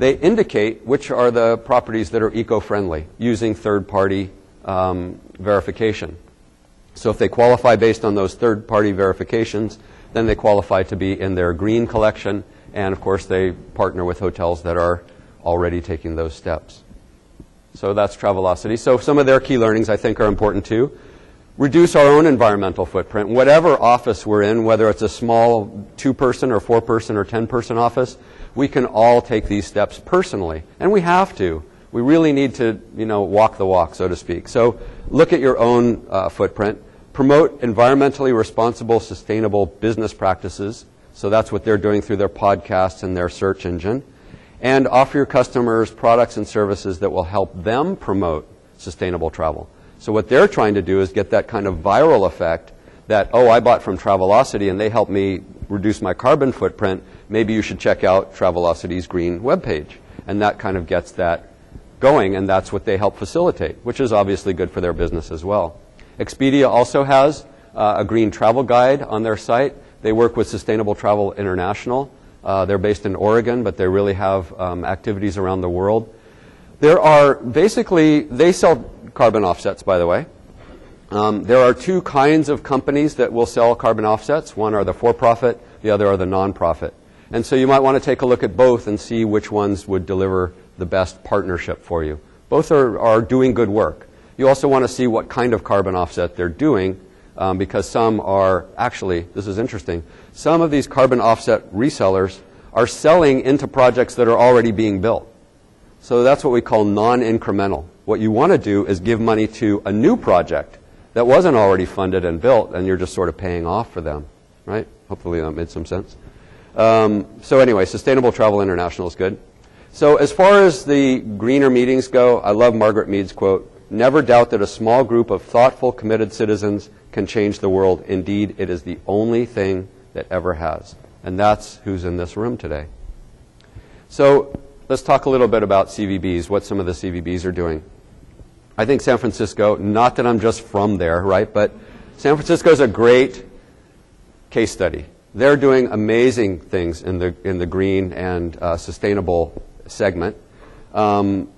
S1: they indicate which are the properties that are eco-friendly using third-party um, verification. So if they qualify based on those third-party verifications, then they qualify to be in their green collection, and of course they partner with hotels that are already taking those steps. So that's Travelocity. So some of their key learnings I think are important too. Reduce our own environmental footprint. Whatever office we're in, whether it's a small two-person or four-person or ten-person office, we can all take these steps personally, and we have to. We really need to, you know, walk the walk, so to speak. So look at your own uh, footprint. Promote environmentally responsible, sustainable business practices. So that's what they're doing through their podcasts and their search engine. And offer your customers products and services that will help them promote sustainable travel. So what they're trying to do is get that kind of viral effect that, oh, I bought from Travelocity and they helped me reduce my carbon footprint. Maybe you should check out Travelocity's green webpage. And that kind of gets that going, and that's what they help facilitate, which is obviously good for their business as well. Expedia also has uh, a green travel guide on their site. They work with Sustainable Travel International. Uh, they're based in Oregon, but they really have um, activities around the world. There are basically, they sell carbon offsets, by the way. Um, there are two kinds of companies that will sell carbon offsets. One are the for-profit, the other are the non-profit. And so you might want to take a look at both and see which ones would deliver the best partnership for you. Both are, are doing good work. You also want to see what kind of carbon offset they're doing um, because some are actually, this is interesting, some of these carbon offset resellers are selling into projects that are already being built. So that's what we call non incremental. What you want to do is give money to a new project that wasn't already funded and built, and you're just sort of paying off for them, right? Hopefully that made some sense. Um, so anyway, Sustainable Travel International is good. So as far as the greener meetings go, I love Margaret Mead's quote, never doubt that a small group of thoughtful, committed citizens can change the world. Indeed, it is the only thing that ever has. And that's who's in this room today. So let's talk a little bit about CVBs, what some of the CVBs are doing. I think San Francisco, not that I'm just from there, right, but San Francisco is a great case study. They're doing amazing things in the, in the green and uh, sustainable segment. Um,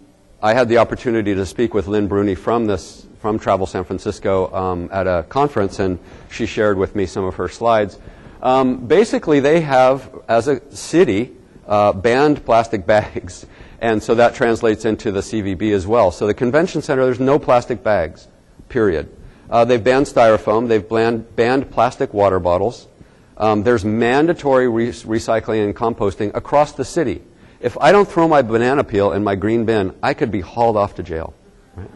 S1: I had the opportunity to speak with Lynn Bruni from this from Travel San Francisco um, at a conference, and she shared with me some of her slides. Um, basically, they have, as a city, uh, banned plastic bags, and so that translates into the CVB as well. So the convention center, there's no plastic bags, period. Uh, they've banned styrofoam. They've banned, banned plastic water bottles. Um, there's mandatory re- recycling and composting across the city. If I don't throw my banana peel in my green bin, I could be hauled off to jail. Right?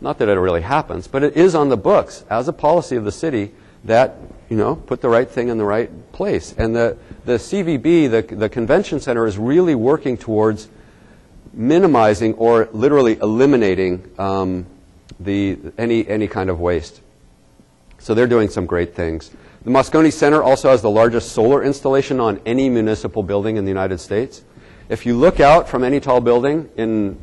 S1: Not that it really happens, but it is on the books as a policy of the city that, you know, put the right thing in the right place. And the, the CVB, the, the convention center, is really working towards minimizing or literally eliminating um, the, any, any kind of waste. So they're doing some great things. The Moscone Center also has the largest solar installation on any municipal building in the United States. If you look out from any tall building in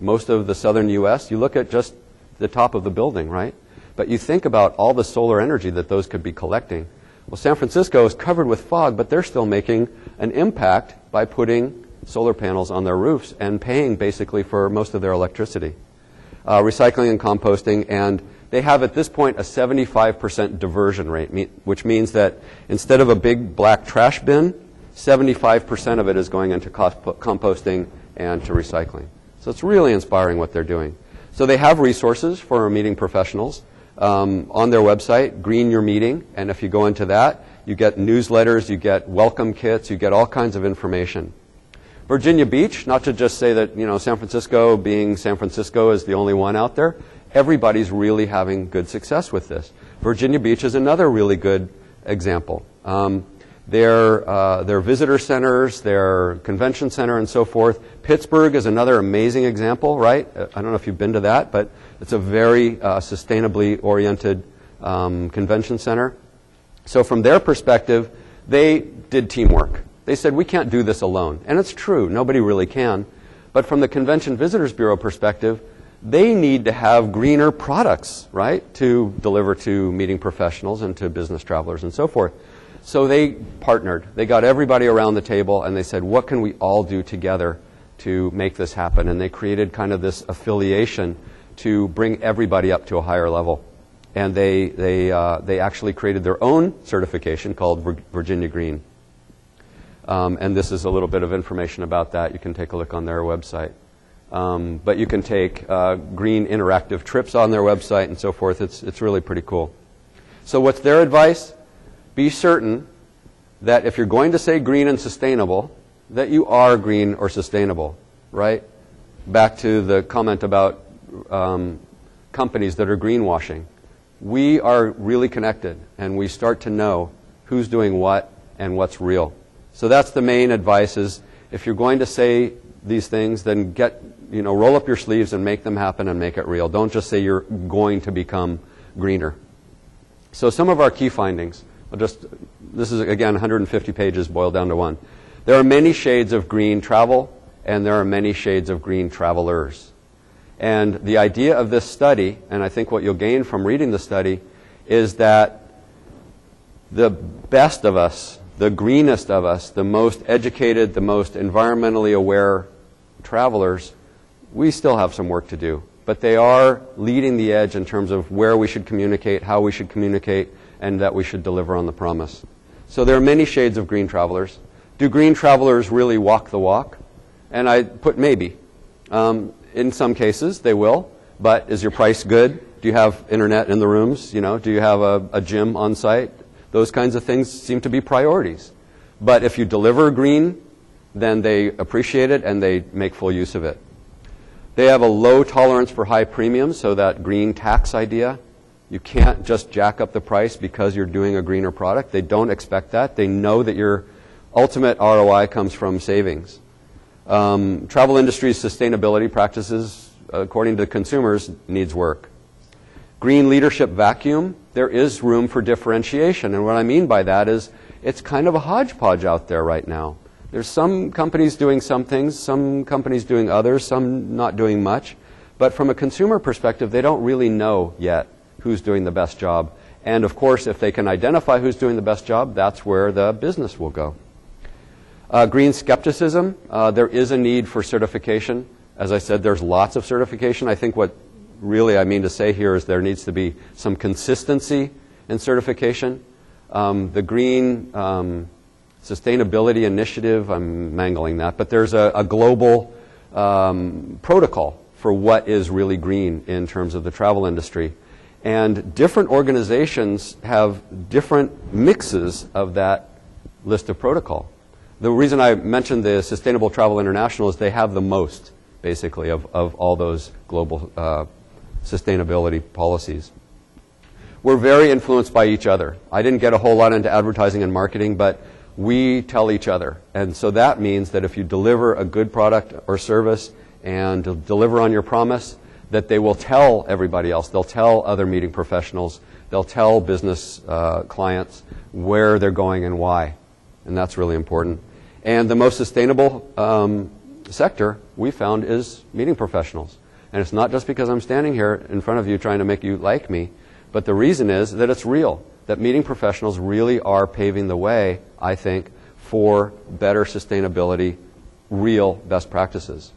S1: most of the southern U.S., you look at just the top of the building, right? But you think about all the solar energy that those could be collecting. Well, San Francisco is covered with fog, but they're still making an impact by putting solar panels on their roofs and paying basically for most of their electricity. Uh, recycling and composting, and they have at this point a 75% diversion rate, which means that instead of a big black trash bin, 75% of it is going into composting and to recycling. So it's really inspiring what they're doing. So they have resources for meeting professionals. um, on their website, Green Your Meeting. And if you go into that, you get newsletters, you get welcome kits, you get all kinds of information. Virginia Beach, not to just say that, you know, San Francisco being San Francisco is the only one out there. Everybody's really having good success with this. Virginia Beach is another really good example. Um, their, uh, their visitor centers, their convention center, and so forth. Pittsburgh is another amazing example, right? Uh, I don't know if you've been to that, but it's a very uh, sustainably oriented um, convention center. So, from their perspective, they did teamwork. They said, we can't do this alone. And it's true, nobody really can. But from the Convention Visitors Bureau perspective, they need to have greener products, right, to deliver to meeting professionals and to business travelers and so forth. So they partnered. They got everybody around the table and they said, what can we all do together to make this happen? And they created kind of this affiliation to bring everybody up to a higher level. And they, they, uh, they actually created their own certification called Virginia Green. Um, and this is a little bit of information about that. You can take a look on their website. Um, but you can take uh, green interactive trips on their website and so forth. It's, it's really pretty cool. So, what's their advice? Be certain that if you're going to say green and sustainable, that you are green or sustainable, right? Back to the comment about um, companies that are greenwashing. We are really connected, and we start to know who's doing what and what's real. So that's the main advice is if you're going to say these things, then get, you know, roll up your sleeves and make them happen and make it real. Don't just say you're going to become greener. So some of our key findings, I'll just, this is again 150 pages boiled down to one. There are many shades of green travel, and there are many shades of green travelers. And the idea of this study, and I think what you'll gain from reading the study, is that the best of us the greenest of us, the most educated, the most environmentally aware travelers, we still have some work to do. But they are leading the edge in terms of where we should communicate, how we should communicate, and that we should deliver on the promise. So there are many shades of green travelers. Do green travelers really walk the walk? And I put maybe. Um, in some cases, they will. But is your price good? Do you have internet in the rooms? You know, do you have a, a gym on site? Those kinds of things seem to be priorities. But if you deliver green, then they appreciate it and they make full use of it. They have a low tolerance for high premiums, so that green tax idea. You can't just jack up the price because you're doing a greener product. They don't expect that. They know that your ultimate ROI comes from savings. Um, travel industry's sustainability practices, according to consumers, needs work. Green leadership vacuum there is room for differentiation. And what I mean by that is it's kind of a hodgepodge out there right now. There's some companies doing some things, some companies doing others, some not doing much. But from a consumer perspective, they don't really know yet who's doing the best job. And of course, if they can identify who's doing the best job, that's where the business will go. Uh, green skepticism, uh, there is a need for certification. As I said, there's lots of certification. I think what really I mean to say here is there needs to be some consistency in certification. Um, the Green um, Sustainability Initiative, I'm mangling that, but there's a, a global um, protocol for what is really green in terms of the travel industry. And different organizations have different mixes of that list of protocol. The reason I mentioned the Sustainable Travel International is they have the most, basically, of, of all those global uh, sustainability policies. We're very influenced by each other. I didn't get a whole lot into advertising and marketing, but we tell each other. And so that means that if you deliver a good product or service and deliver on your promise, that they will tell everybody else. They'll tell other meeting professionals. They'll tell business uh, clients where they're going and why. And that's really important. And the most sustainable um, sector we found is meeting professionals. And it's not just because I'm standing here in front of you trying to make you like me, but the reason is that it's real. That meeting professionals really are paving the way, I think, for better sustainability, real best practices.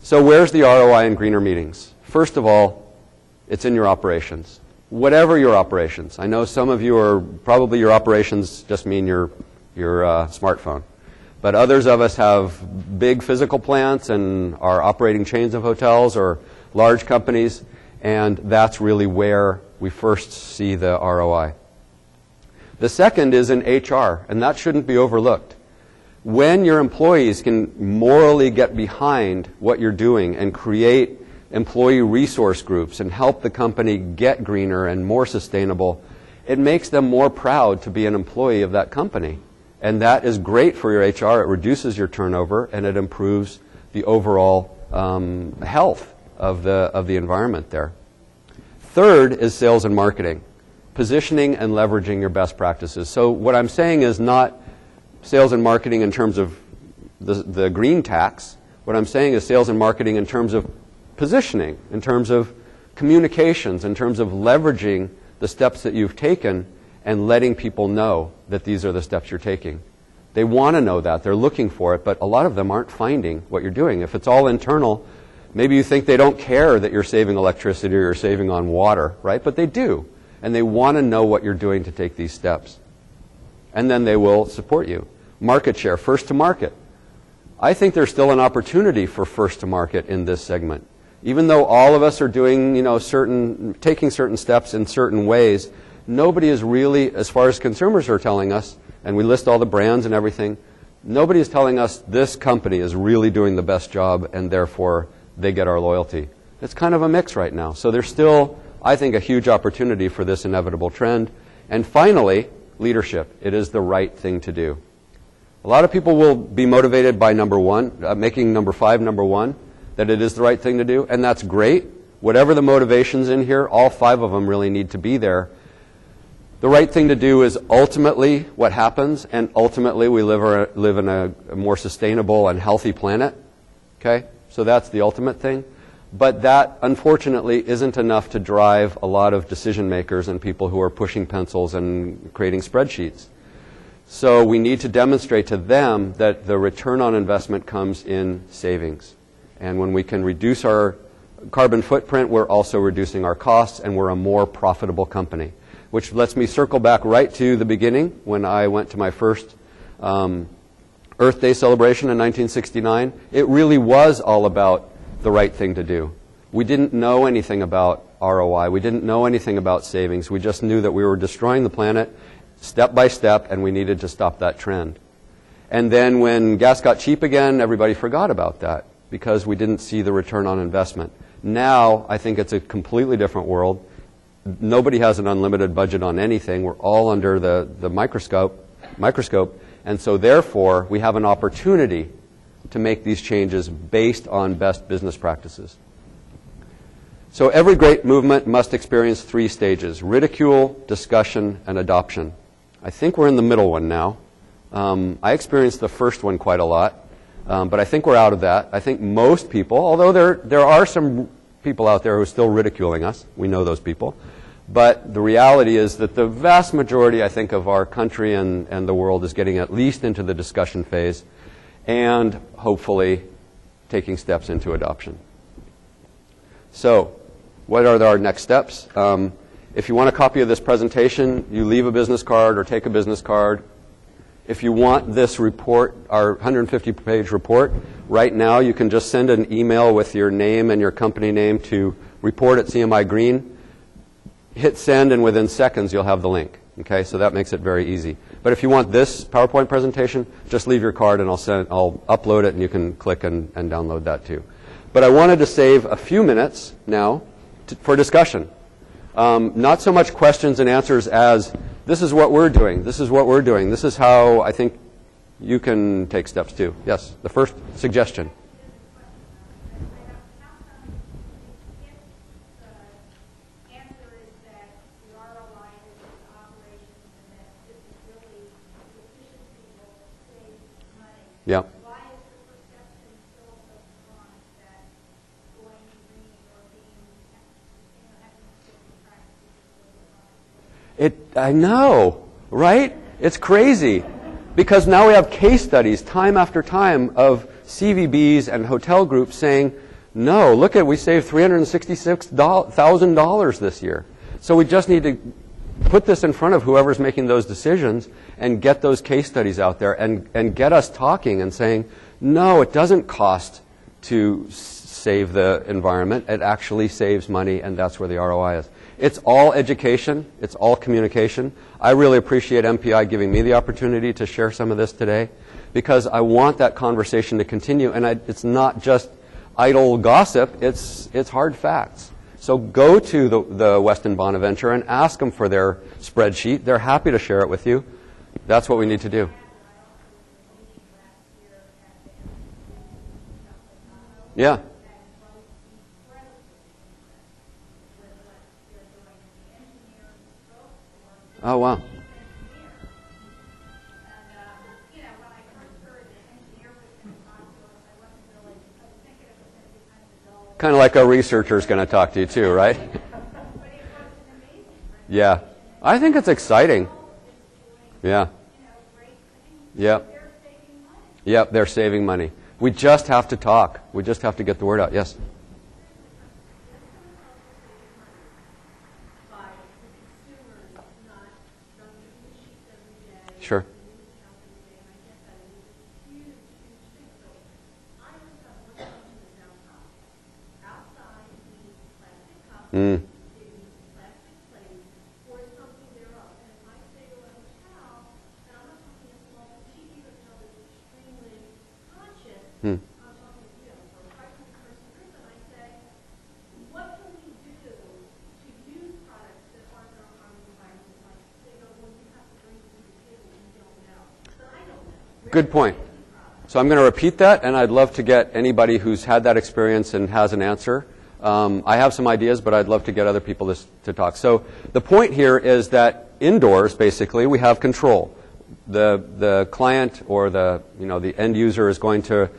S1: So, where's the ROI in greener meetings? First of all, it's in your operations. Whatever your operations. I know some of you are probably your operations just mean your, your uh, smartphone. But others of us have big physical plants and are operating chains of hotels or large companies. And that's really where we first see the ROI. The second is in HR, and that shouldn't be overlooked. When your employees can morally get behind what you're doing and create employee resource groups and help the company get greener and more sustainable, it makes them more proud to be an employee of that company. And that is great for your HR. It reduces your turnover and it improves the overall um, health of the, of the environment there. Third is sales and marketing, positioning and leveraging your best practices. So, what I'm saying is not sales and marketing in terms of the, the green tax. What I'm saying is sales and marketing in terms of positioning, in terms of communications, in terms of leveraging the steps that you've taken and letting people know that these are the steps you're taking. They want to know that. They're looking for it, but a lot of them aren't finding what you're doing. If it's all internal, maybe you think they don't care that you're saving electricity or you're saving on water, right? But they do. And they want to know what you're doing to take these steps. And then they will support you. Market share, first to market. I think there's still an opportunity for first to market in this segment. Even though all of us are doing, you know, certain, taking certain steps in certain ways, nobody is really, as far as consumers are telling us, and we list all the brands and everything, nobody is telling us this company is really doing the best job and therefore they get our loyalty. It's kind of a mix right now. So there's still, I think, a huge opportunity for this inevitable trend. And finally, leadership. It is the right thing to do. A lot of people will be motivated by number one, uh, making number five number one, that it is the right thing to do, and that's great. Whatever the motivations in here, all five of them really need to be there. The right thing to do is ultimately what happens, and ultimately we live, live in a, a more sustainable and healthy planet. Okay? So that's the ultimate thing. But that, unfortunately, isn't enough to drive a lot of decision makers and people who are pushing pencils and creating spreadsheets. So we need to demonstrate to them that the return on investment comes in savings. And when we can reduce our carbon footprint, we're also reducing our costs and we're a more profitable company. Which lets me circle back right to the beginning when I went to my first um, Earth Day celebration in 1969. It really was all about the right thing to do. We didn't know anything about ROI. We didn't know anything about savings. We just knew that we were destroying the planet step by step, and we needed to stop that trend. And then when gas got cheap again, everybody forgot about that because we didn't see the return on investment. Now, I think it's a completely different world. Nobody has an unlimited budget on anything. We're all under the, the microscope, microscope. And so, therefore, we have an opportunity to make these changes based on best business practices. So, every great movement must experience three stages ridicule, discussion, and adoption. I think we're in the middle one now. Um, I experienced the first one quite a lot, um, but I think we're out of that. I think most people, although there, there are some people out there who are still ridiculing us, we know those people, but the reality is that the vast majority, I think, of our country and, and the world is getting at least into the discussion phase and hopefully taking steps into adoption. So, what are our next steps? Um, if you want a copy of this presentation, you leave a business card or take a business card. If you want this report, our 150 page report, right now you can just send an email with your name and your company name to report at CMI Green. Hit send, and within seconds you'll have the link. Okay, so that makes it very easy. But if you want this PowerPoint presentation, just leave your card and I'll, send, I'll upload it and you can click and, and download that too. But I wanted to save a few minutes now to, for discussion. Um, not so much questions and answers as this is what we're doing, this is what we're doing, this is how I think you can take steps too. Yes, the first suggestion. Yeah. It, I know, right? It's crazy. Because now we have case studies time after time of CVBs and hotel groups saying, no, look at, we saved $366,000 this year. So we just need to put this in front of whoever's making those decisions and get those case studies out there and, and get us talking and saying, no, it doesn't cost to save the environment. It actually saves money, and that's where the ROI is. It's all education. It's all communication. I really appreciate MPI giving me the opportunity to share some of this today because I want that conversation to continue, and I, it's not just idle gossip. It's it's hard facts. So go to the, the Westin Bonaventure and ask them for their spreadsheet. They're happy to share it with you. That's what we need to do. Yeah. Oh, wow. Kind of like a researcher is going to talk to you, too, right? Yeah. I think it's exciting. Yeah. Yep. Yep, they're saving money. We just have to talk. We just have to get the word out. Yes? Sure. Mm. Hmm. Good point. So I'm going to repeat that, and I'd love to get anybody who's had that experience and has an answer. Um, I have some ideas, but I'd love to get other people to, to talk. So the point here is that indoors, basically, we have control. The the client or the you know the end user is going to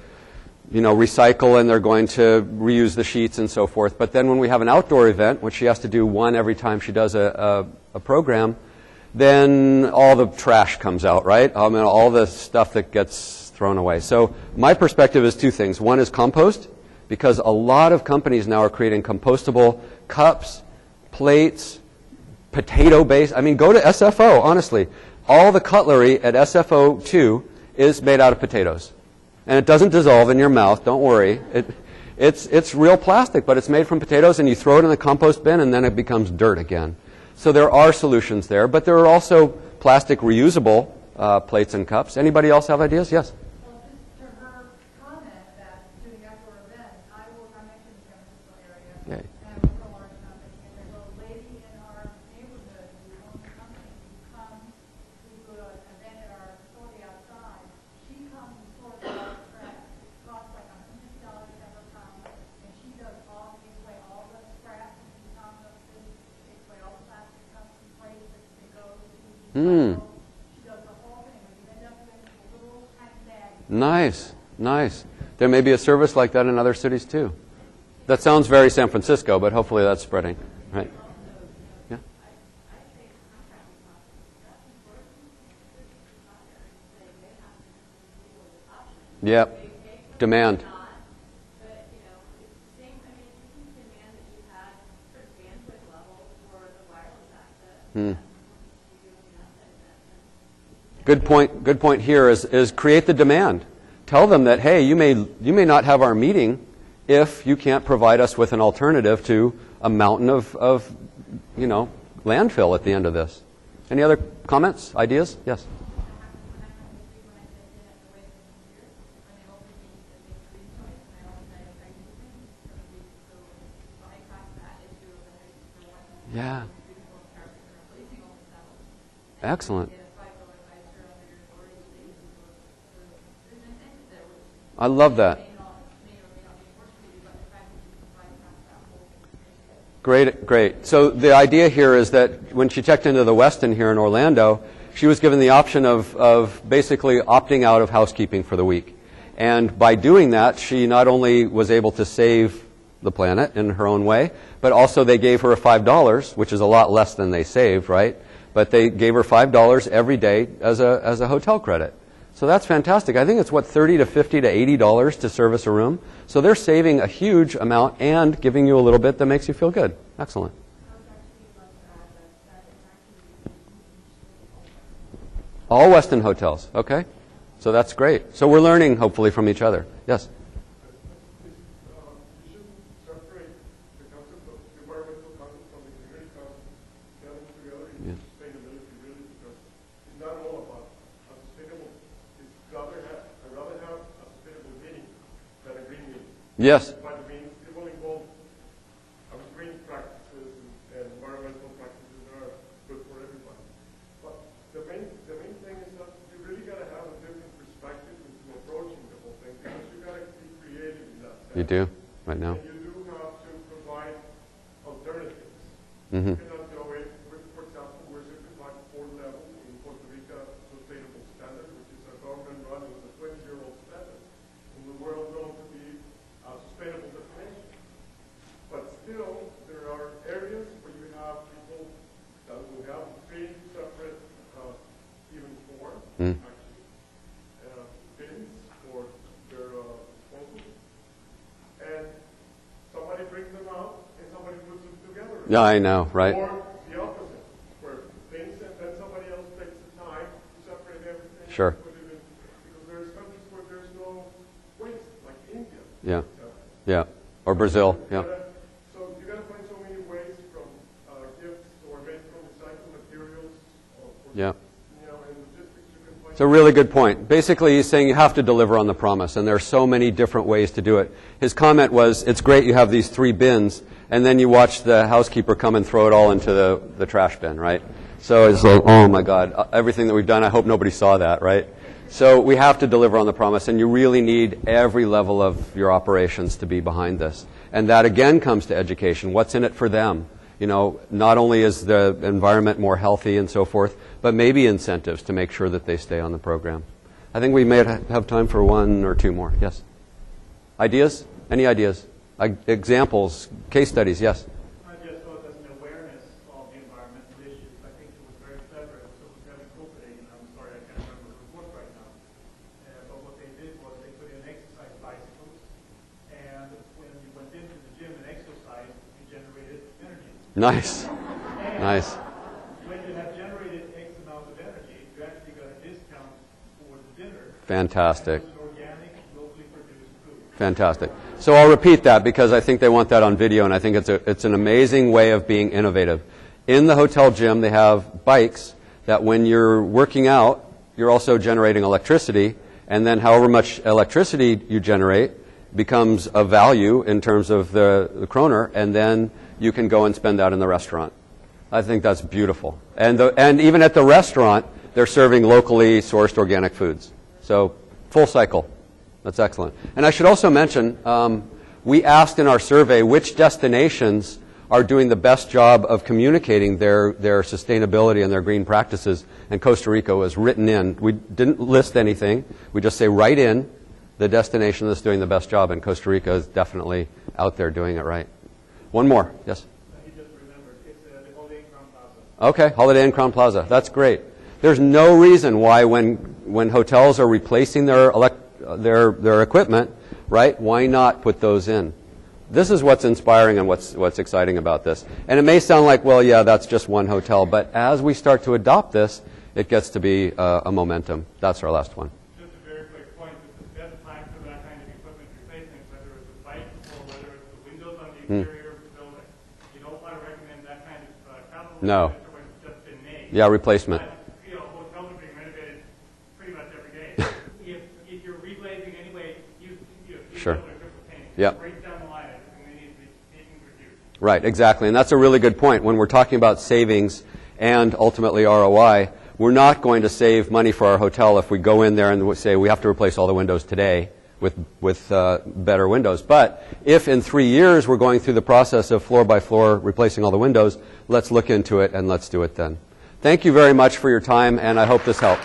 S1: you know recycle and they're going to reuse the sheets and so forth. But then when we have an outdoor event, which she has to do one every time she does a, a, a program, then all the trash comes out, right? I mean, all the stuff that gets thrown away. So my perspective is two things. One is compost, because a lot of companies now are creating compostable cups, plates, potato base. I mean, go to SFO, honestly. All the cutlery at SFO2 is made out of potatoes. And it doesn't dissolve in your mouth, don't worry. It, it's, it's real plastic, but it's made from potatoes, and you throw it in the compost bin, and then it becomes dirt again. So there are solutions there, but there are also plastic reusable uh, plates and cups. Anybody else have ideas? Yes?
S4: Well, just to her comment that doing outdoor events, I work, I mentioned the San Francisco area.
S1: Yay.
S4: And I work for a large company, and there's a lady in our neighborhood who owns a company who comes, we do an event at our facility outside. She comes and sorts all the scrap. It costs like a hundred fifty dollars to have her come, and she does all, takes away all the scrap, and she comes up, and takes away all the plastic cups and plates that that go to the
S1: Hmm.
S4: She does the whole thing, and you end up with a little tiny bag
S1: Nice, nice. There may be a service like that in other cities too. That sounds very San Francisco, but hopefully that's spreading, right? Yeah. Yep. Demand.
S5: But,
S1: Good point. Good point here is, is create the demand. Tell them that hey, you may you may not have our meeting if you can't provide us with an alternative to a mountain of, of you know landfill at the end of this. Any other comments, ideas? Yes. Yeah. Excellent. I love that. Great, great. So the idea here is that when she checked into the Westin here in Orlando, she was given the option of, of basically opting out of housekeeping for the week. And by doing that, she not only was able to save the planet in her own way, but also they gave her $5, which is a lot less than they saved, right? But they gave her $5 every day as a, as a hotel credit. So that's fantastic. I think it's what, 30 to 50 to $80 to service a room. So they're saving a huge amount and giving you a little bit that makes you feel good. Excellent. All Westin hotels, okay? So that's great. So we're learning, hopefully, from each other. Yes?
S3: Uh, You should
S1: Yes.
S3: But I mean, it I mean, green practices and and environmental practices are good for everybody. But the main, the main thing is that you really gotta have a different perspective into approaching the whole thing, because you gotta be creative in that sense.
S1: You do right now.
S3: And you do have to provide alternatives.
S1: Mhm.
S3: You cannot go in, with, for example, we're certified four level in Costa Rica Sustainable Standard, which is a government run, it was a twenty-year-old standard. And the world known to be a sustainable destination. But still, there are areas where you have people that will have three separate, uh, even four,
S1: Mm.
S3: actually, uh, bins for their, uh, disposal. And somebody brings them out and somebody puts them together.
S1: Yeah, I know, right?
S3: Or the opposite, where things and then somebody else takes the time to separate everything.
S1: Sure.
S3: put it in- Because there's countries where there's no waste, like India.
S1: Yeah.
S3: example.
S1: Yeah. Or Brazil. Yeah.
S3: So you gotta find so many ways from, uh, gifts or made from recycled materials or. or,
S1: Yeah.
S3: You know, and logistics, you can find.
S1: It's a really good point. Basically, he's saying you have to deliver on the promise, and there are so many different ways to do it. His comment was, it's great you have these three bins, and then you watch the housekeeper come and throw it all into the, the trash bin, right? So it's like, oh my God, uh, everything that we've done, I hope nobody saw that, right? So we have to deliver on the promise, and you really need every level of your operations to be behind this. And that again comes to education. What's in it for them? You know, not only is the environment more healthy and so forth, but maybe incentives to make sure that they stay on the program. I think we may have time for one or two more. Yes? Ideas? Any ideas? Examples? Case studies? Yes?
S6: I just thought as an awareness of environmental issues, I think it was very clever. It Kevin Copenhagen, I'm sorry, I can't remember the report right now. Uh, but what they did was they put in exercise bicycles, and when you went into the gym and exercised, you generated energy.
S1: Nice.
S6: And
S1: Nice.
S6: When you have generated X amount of energy, you actually got a discount for the dinner.
S1: Fantastic.
S6: It was an organic, locally produced food.
S1: Fantastic. So I'll repeat that because I think they want that on video, and I think it's, a, it's an amazing way of being innovative. In the hotel gym, they have bikes that when you're working out, you're also generating electricity, and then however much electricity you generate becomes a value in terms of the, the kroner, and then you can go and spend that in the restaurant. I think that's beautiful. And, the, and even at the restaurant, they're serving locally sourced organic foods. So full cycle. That's excellent. And I should also mention, um, we asked in our survey which destinations are doing the best job of communicating their, their sustainability and their green practices, and Costa Rica was written in. We didn't list anything. We just say write in the destination that's doing the best job, and Costa Rica is definitely out there doing it right. One more. Yes? Okay, Holiday Inn Crowne Plaza. That's great. There's no reason why when, when hotels are replacing their, elect, their, their equipment, right, why not put those in? This is what's inspiring and what's, what's exciting about this. And it may sound like, well, yeah, that's just one hotel, but as we start to adopt this, it gets to be uh, a momentum. That's our last one.
S6: Just a very quick Right,
S1: exactly. And that's a really good point. When we're talking about savings and ultimately ROI, we're not going to save money for our hotel if we go in there and say we have to replace all the windows today with, with uh, better windows. But if in three years we're going through the process of floor by floor replacing all the windows, let's look into it and let's do it then. Thank you very much for your time, and I hope this helped.